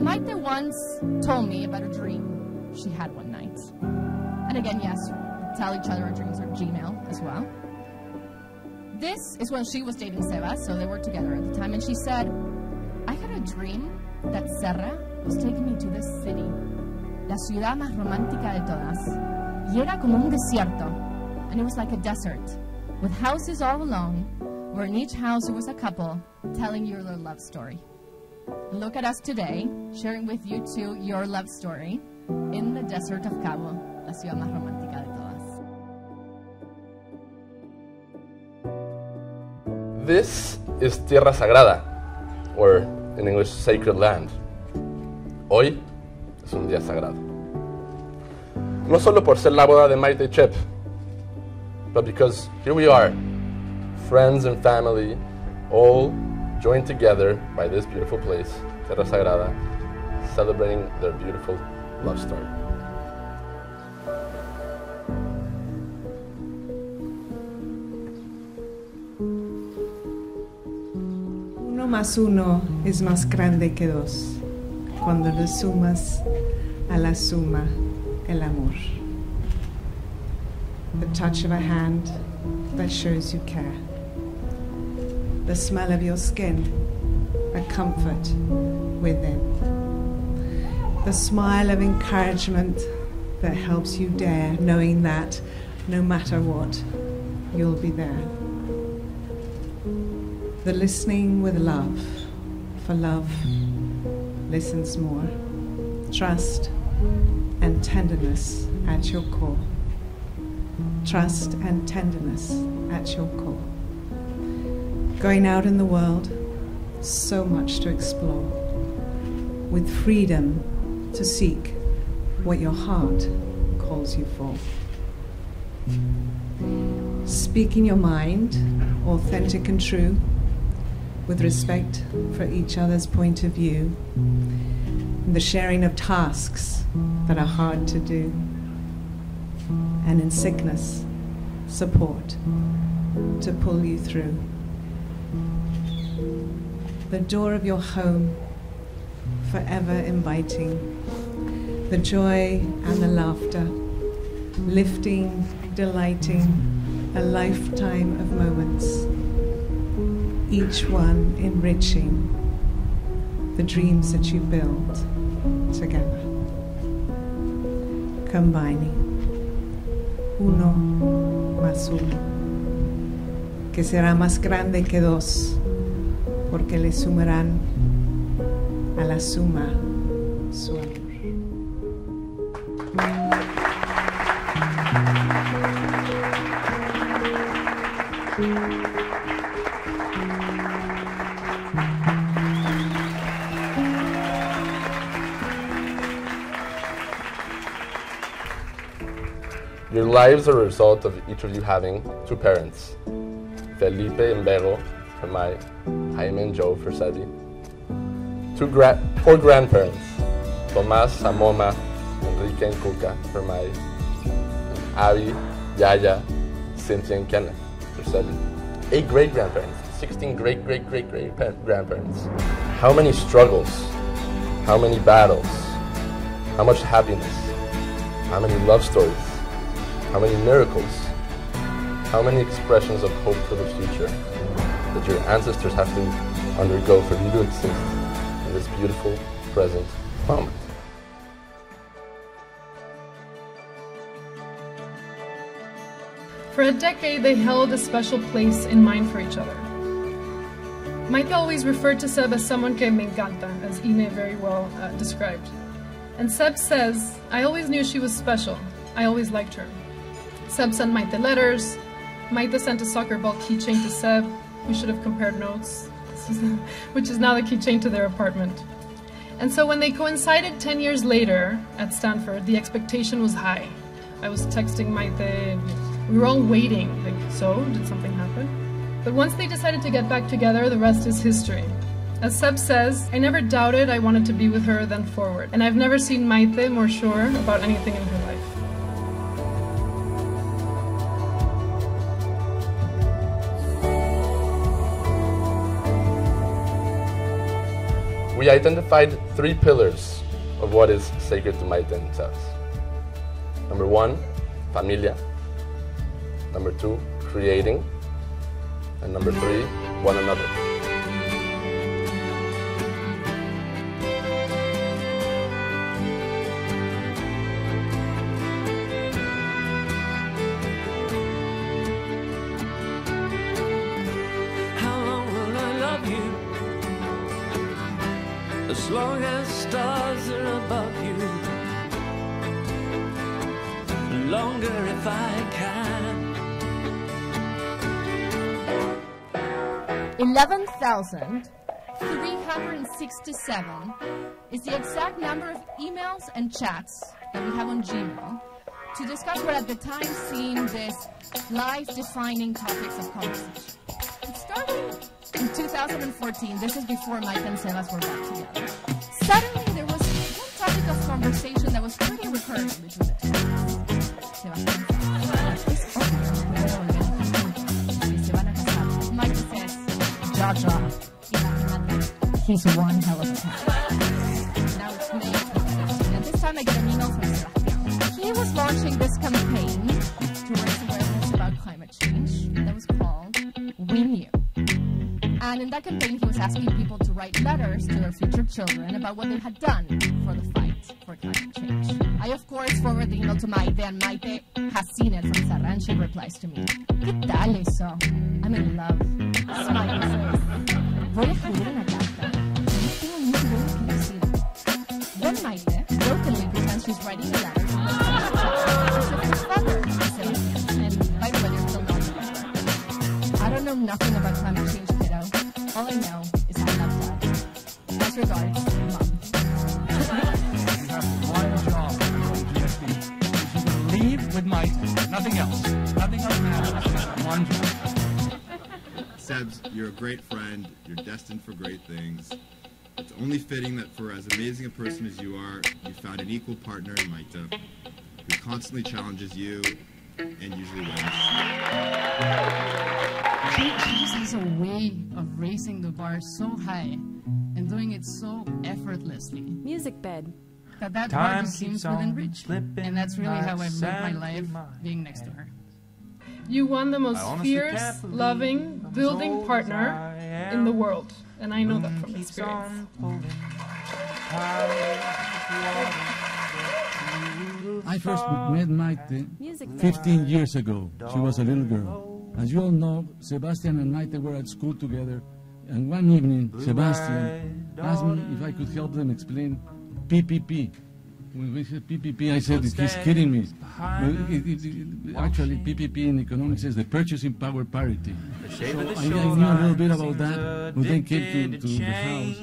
Maite once told me about a dream she had one night. And again, yes, tell each other our dreams are Gmail as well. This is when she was dating Seba, so they were together at the time, and she said, I had a dream that Serra was taking me to this city, la ciudad más romántica de todas. Y era como un desierto, and it was like a desert, with houses all along, where in each house there was a couple telling you their love story. Look at us today, sharing with you too your love story in the desert of Cabo, la ciudad más romántica de todas. This is Tierra Sagrada, or in English, Sacred Land. Hoy es un día sagrado. No solo por ser la boda de Maite Chep, but because here we are, friends and family, all joined together by this beautiful place, Tierra Sagrada, celebrating their beautiful love story. Uno más uno es más grande que dos cuando le sumas a la suma el amor. The touch of a hand that shows you care. The smell of your skin, a comfort within. The smile of encouragement that helps you dare, knowing that no matter what, you'll be there the listening with love, for love listens more. Trust and tenderness at your core. Trust and tenderness at your core. Going out in the world, so much to explore, with freedom to seek what your heart calls you for. Speaking your mind, authentic and true with respect for each other's point of view, the sharing of tasks that are hard to do, and in sickness, support to pull you through. The door of your home, forever inviting, the joy and the laughter, lifting, delighting, a lifetime of moments each one enriching the dreams that you build together. Combining uno más uno, que será más grande que dos, porque le sumarán a la suma lives are a result of each of you having two parents, Felipe and Bego for my, Jaime and Joe for Sebi. Two gra- four grandparents, Tomas, Amoma, Enrique and Kuka for my, Abby, Yaya, Cynthia and Kenneth for Sebi. Eight great grandparents, 16 great great great great pa- grandparents. How many struggles, how many battles, how much happiness, how many love stories, how many miracles, how many expressions of hope for the future that your ancestors have to undergo for you to exist in this beautiful present moment. For a decade, they held a special place in mind for each other. Maite always referred to Seb as someone que me encanta, as Ine very well uh, described. And Seb says, I always knew she was special. I always liked her. Seb sent Maite letters. Maite sent a soccer ball keychain to Seb. We should have compared notes, which is now the keychain to their apartment. And so when they coincided 10 years later at Stanford, the expectation was high. I was texting Maite, we were all waiting, like, so, did something happen? But once they decided to get back together, the rest is history. As Seb says, I never doubted I wanted to be with her then forward, and I've never seen Maite more sure about anything in her life. We identified three pillars of what is sacred to Maite and Sebas. Number one, familia. Number two, creating. And number three, one another. 11,367 is the exact number of emails and chats that we have on Gmail to discuss what at the time seemed this life-defining topics of conversation. It started in 2014. This is before Maite and Sebas were back together. Suddenly, there was one topic of conversation that was pretty recurring between the two. Jaja. Imagínate, he's one hell of a and this time I get an email from Sebastián. He was launching this campaign to raise awareness about climate change that was called We Knew. And in that campaign, he was asking people to write letters to their future children about what they had done for the fight for climate change. I, of course, forward the email to Maite, and Maite has seen it from Serra, and she replies to me, ¿Qué tal eso? I'm in love. With Maite, nothing else. Nothing else matters. One job. Sebs, you're a great friend. You're destined for great things. It's only fitting that for as amazing a person as you are, you found an equal partner in Maite, who constantly challenges you and usually wins. She, she just has a way of raising the bar so high and doing it so effortlessly Music bed. that that bar just seems within reach. And that's really how I've lived my life, my being next to her. You won the most fierce, loving, building partner in the world, and I know that from experience. I first met Maite 15 years ago. She was a little girl. As you all know, Sebastian and Maite were at school together, and one evening, Sebastian asked me if I could help them explain PPP. When we said PPP, I said, he's kidding me. But it- it- it- actually, PPP in economics is the purchasing power parity. So I, I knew a little bit about that when then came to, to the house.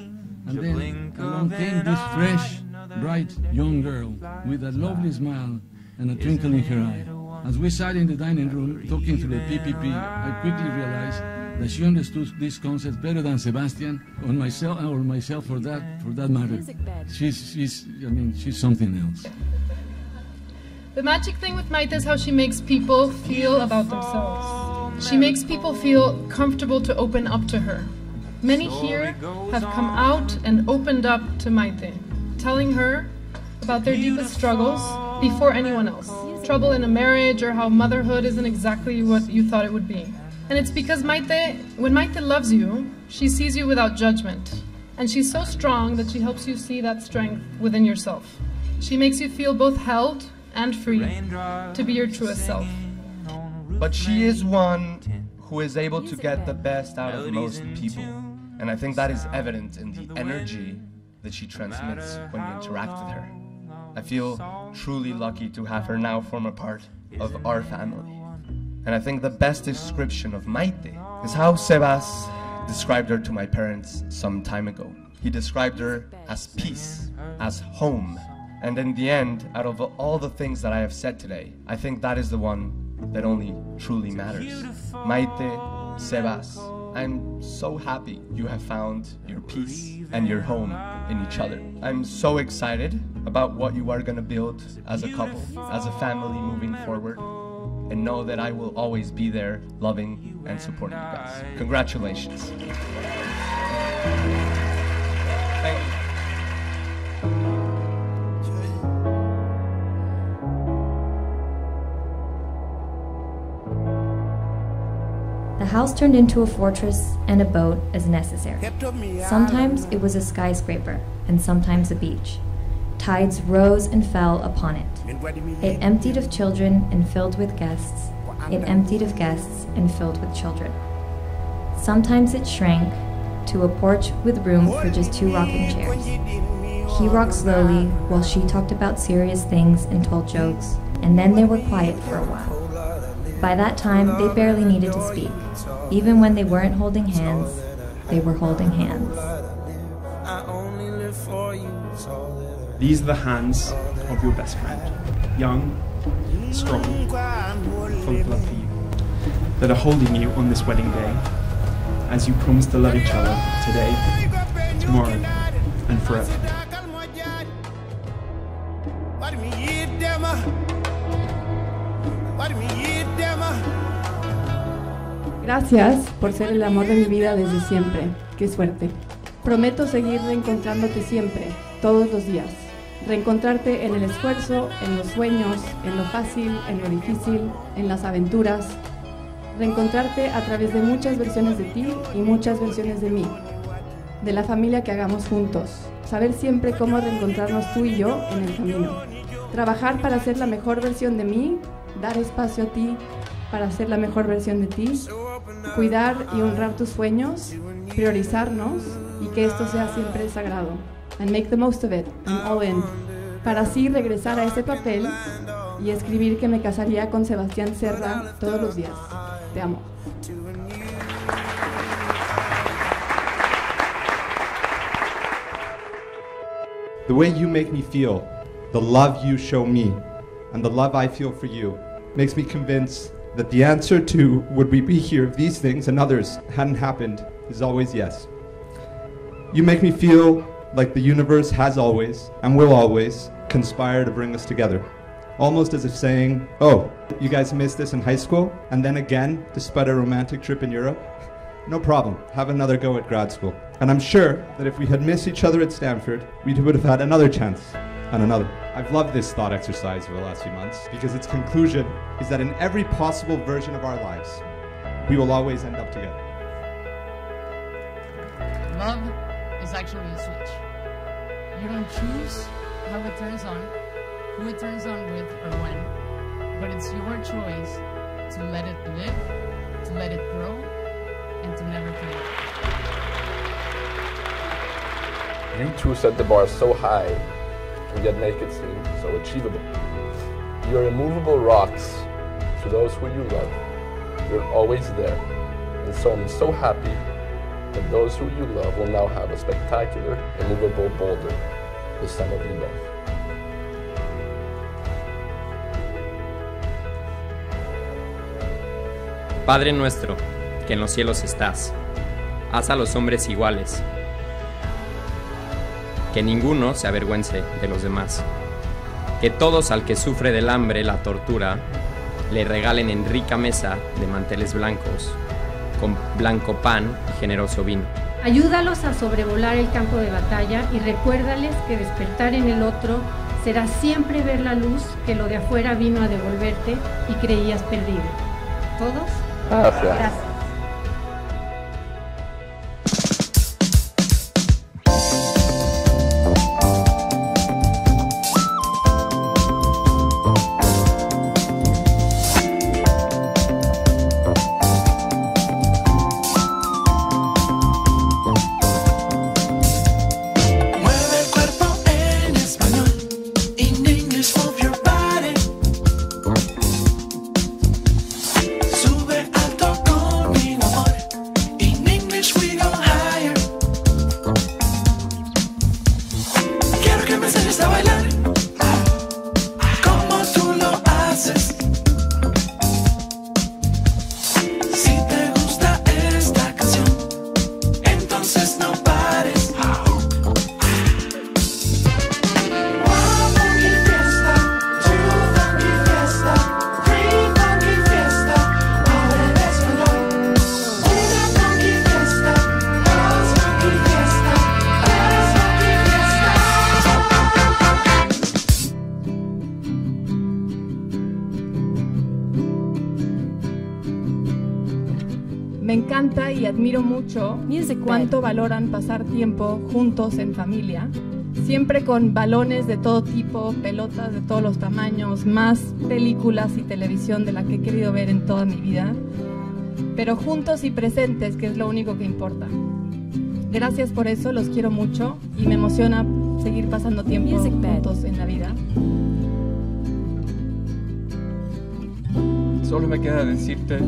And then along came this fresh, bright young girl with a lovely smile and a twinkle in her eye. As we sat in the dining room talking through the PPP, I quickly realized that she understood this concept better than Sebastian or myself, or myself for that, for that matter. She's, she's, I mean, she's something else. The magic thing with Maite is how she makes people feel about themselves. She makes people feel comfortable to open up to her. Many here have come out and opened up to Maite, telling her about their deepest struggles before anyone else. Trouble in a marriage or how motherhood isn't exactly what you thought it would be. And it's because Maite, when Maite loves you, she sees you without judgment. And she's so strong that she helps you see that strength within yourself. She makes you feel both held and free to be your truest self. But she is one who is able to get the best out of most people. And I think that is evident in the energy that she transmits when you interact with her. I feel truly lucky to have her now form a part of our family. And I think the best description of Maite is how Sebas described her to my parents some time ago. He described her as peace, as home. And in the end, out of all the things that I have said today, I think that is the one that only truly matters. Maite, Sebas, I'm so happy you have found your peace and your home in each other. I'm so excited about what you are going to build as a couple, as a family moving forward. And know that I will always be there loving and supporting you guys. Congratulations. Thank you. The house turned into a fortress and a boat as necessary. Sometimes it was a skyscraper, and sometimes a beach. Tides rose and fell upon it. It emptied of children and filled with guests. It emptied of guests and filled with children. Sometimes it shrank to a porch with room for just two rocking chairs. He rocked slowly while she talked about serious things and told jokes, and then they were quiet for a while. By that time, they barely needed to speak. Even when they weren't holding hands, they were holding hands. These are the hands of your best friend. Young, strong, full of love for you. That are holding you on this wedding day as you promise to love each other today, tomorrow, and forever. Gracias por ser el amor de mi vida desde siempre. Qué suerte. Prometo seguir reencontrándote siempre, todos los días. Reencontrarte en el esfuerzo, en los sueños, en lo fácil, en lo difícil, en las aventuras. Reencontrarte a través de muchas versiones de ti y muchas versiones de mí. De la familia que hagamos juntos. Saber siempre cómo reencontrarnos tú y yo en el camino. Trabajar para ser la mejor versión de mí, dar espacio a ti para ser la mejor versión de ti, cuidar y honrar tus sueños, priorizarnos y que esto sea siempre sagrado. And make the most of it, and all in. Para así regresar a ese papel y escribir que me casaría con Sebastián Serra todos los días. Te amo. The way you make me feel, the love you show me, and the love I feel for you makes me convinced that the answer to would we be here if these things and others hadn't happened is always yes. You make me feel like the universe has always and will always conspire to bring us together. Almost as if saying, oh, you guys missed this in high school, and then again, despite a romantic trip in Europe? No problem, have another go at grad school. And I'm sure that if we had missed each other at Stanford, we would have had another chance and another. I've loved this thought exercise over the last few months because its conclusion is that in every possible version of our lives, we will always end up together. Love is actually a switch. You don't choose how it turns on, who it turns on with, or when. But it's your choice to let it live, to let it grow, and to never fade. You two set the bar so high and yet make it seem so achievable. You're immovable rocks to those who you love. You're always there. And so I'm so happy that those who you love will now have a spectacular, immovable boulder, the sum of both. Padre nuestro, que en los cielos estás, haz a los hombres iguales, que ninguno se avergüence de los demás, que todos al que sufre del hambre la tortura, le regalen en rica mesa de manteles blancos, con blanco pan y generoso vino. Ayúdalos a sobrevolar el campo de batalla y recuérdales que despertar en el otro será siempre ver la luz que lo de afuera vino a devolverte y creías perdido. ¿Todos? Gracias. Gracias. Admiro mucho cuánto valoran pasar tiempo juntos en familia, siempre con balones de todo tipo, pelotas de todos los tamaños, más películas y televisión de la que he querido ver en toda mi vida, pero juntos y presentes, que es lo único que importa. Gracias por eso, los quiero mucho y me emociona seguir pasando tiempo juntos en la vida. Solo me queda decirte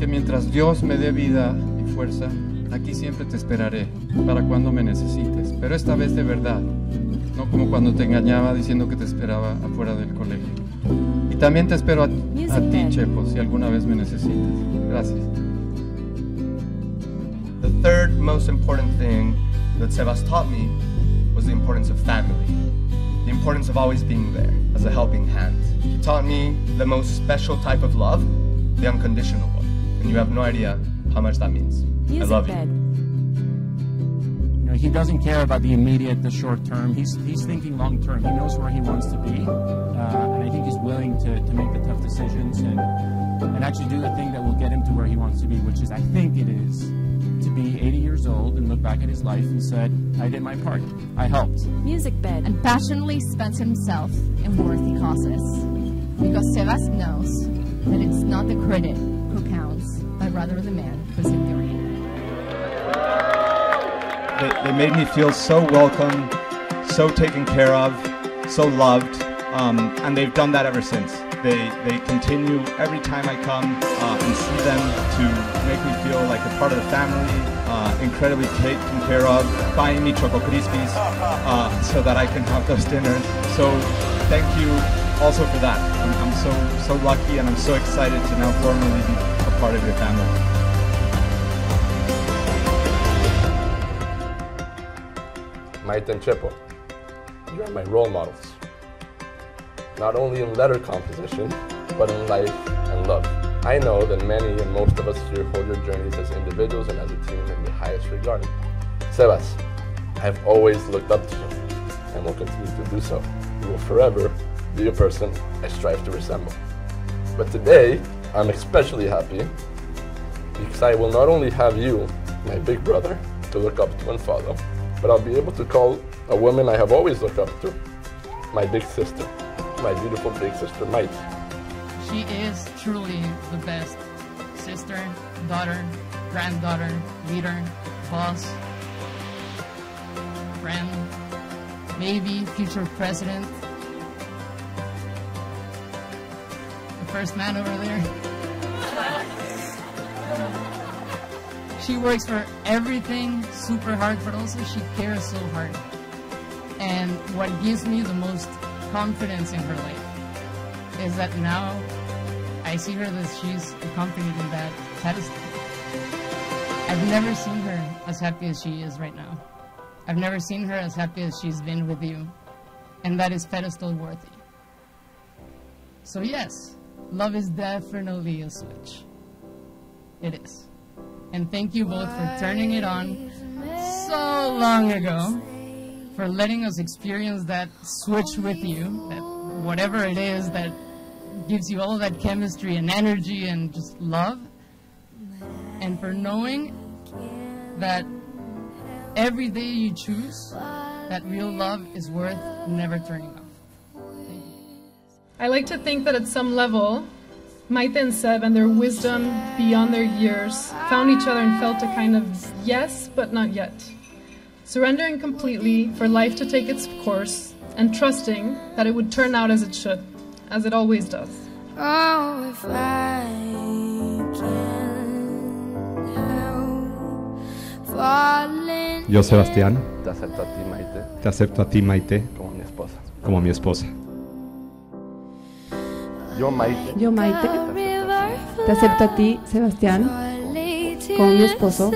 que mientras Dios me dé vida y fuerza, aquí siempre te esperaré para cuando me necesites, pero esta vez de verdad, no como cuando te engañaba diciendo que te esperaba afuera del colegio. Y también te espero a, a ti, Chepo, si alguna vez me necesitas. Gracias. The third most important thing that Sebas taught me was the importance of family, the importance of always being there as a helping hand. He taught me the most special type of love, the unconditional one. And you have no idea how much that means. I love you. You know, he doesn't care about the immediate, the short term. He's he's thinking long term. He knows where he wants to be, uh, and I think he's willing to, to make the tough decisions and and actually do the thing that will get him to where he wants to be, which is, I think, it is to be 80 years old and look back at his life and said, I did my part. I helped. Music bed. And passionately spends himself in worthy causes. Because Sebas knows that it's not the critic who rather the man the arena. They, they made me feel so welcome, so taken care of, so loved, um, and they've done that ever since. They, they continue every time I come uh, and see them to make me feel like a part of the family, uh, incredibly taken care of, buying me Choco Krispies uh, so that I can have those dinners. So thank you also for that. I'm, I'm so so lucky and I'm so excited to now formally be part of your family. Maite and Chepo, you are my role models. Not only in letter composition, but in life and love. I know that many and most of us here hold your journeys as individuals and as a team in the highest regard. Sebas, I have always looked up to you and will continue to do so. You will forever be a person I strive to resemble. But today, I'm especially happy because I will not only have you, my big brother, to look up to and follow, but I'll be able to call a woman I have always looked up to my big sister, my beautiful big sister, Maite. She is truly the best sister, daughter, granddaughter, leader, boss, friend, maybe future president. First man over there. she works for everything super hard, but also she cares so hard. And what gives me the most confidence in her life is that now I see her that she's accompanied in that pedestal. I've never seen her as happy as she is right now. I've never seen her as happy as she's been with you. And that is pedestal worthy. So, yes, love is definitely a switch. It is. And thank you both for turning it on so long ago, for letting us experience that switch with you, that whatever it is that gives you all that chemistry and energy and just love, and for knowing that every day you choose, that real love is worth never turning off. I like to think that at some level, Maite and Seb and their wisdom beyond their years found each other and felt a kind of yes, but not yet. Surrendering completely for life to take its course and trusting that it would turn out as it should, as it always does. Oh, if I can help falling. Yo, Sebastián, Te acepto a ti, Maite, te acepto a ti, Maite, como mi esposa. como mi esposa. Yo, Maite, Yo, Maite, te acepto a ti, Sebastián, como mi esposo.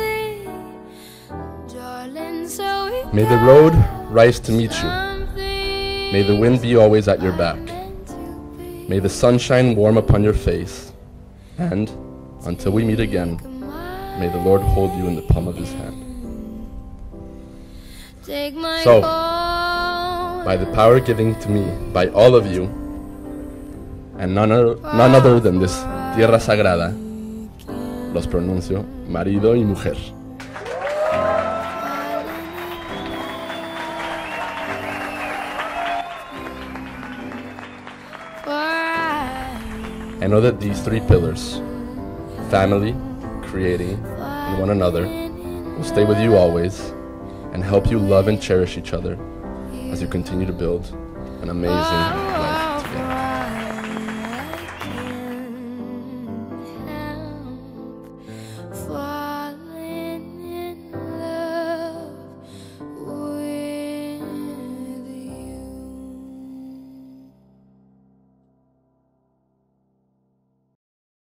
May the road rise to meet you. May the wind be always at your back. May the sunshine warm upon your face. And until we meet again, may the Lord hold you in the palm of his hand. So, by the power given to me by all of you, and none, other, none other than this Tierra Sagrada, los pronuncio marido y mujer. I know that these three pillars family, creating, and one another will stay with you always and help you love and cherish each other as you continue to build an amazing life.